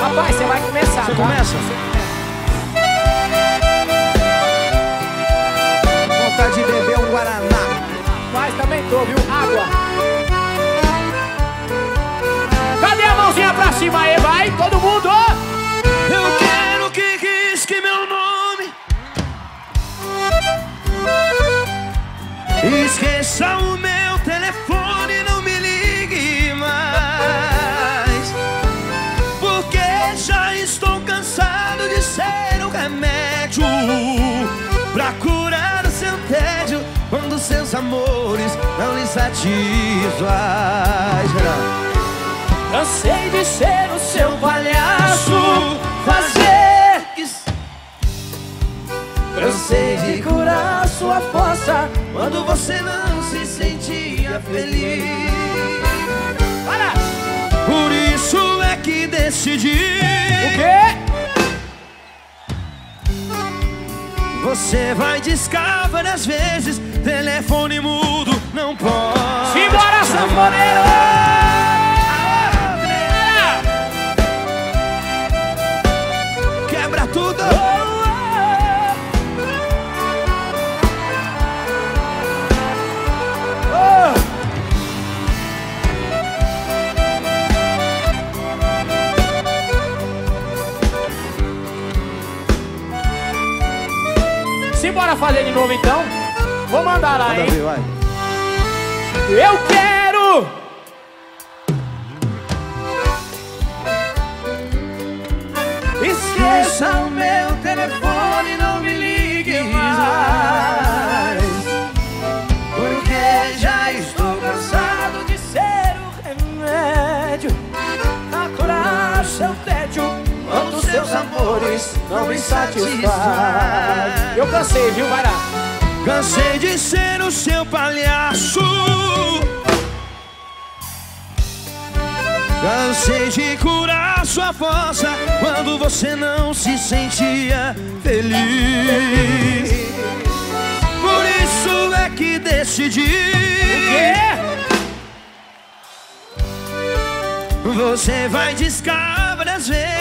Rapaz, você vai começar, Você tá? começa? Vontade de beber um Guaraná. Mas também tô, viu? Água. Esqueça o meu telefone, não me ligue mais. Porque já estou cansado de ser um remédio pra curar o seu tédio quando seus amores não lhe satisfaz. Cansei de curar sua força. Quando você não se sentia feliz Para! Por isso é que decidi O quê? Você vai discar várias vezes Telefone mudo, não pode Simbora, sanfoneiro! Quebra tudo Simbora fazer de novo então? Vou mandar lá, hein? vai Eu quero! Esqueça o meu telefone, não me ligue mais amores não me satisfazem. Eu cansei, viu? Vai lá. Cansei de ser o seu palhaço Cansei de curar sua força Quando você não se sentia feliz Por isso é que decidi Você vai discar várias vezes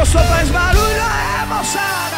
gostou faz barulho, é moçada!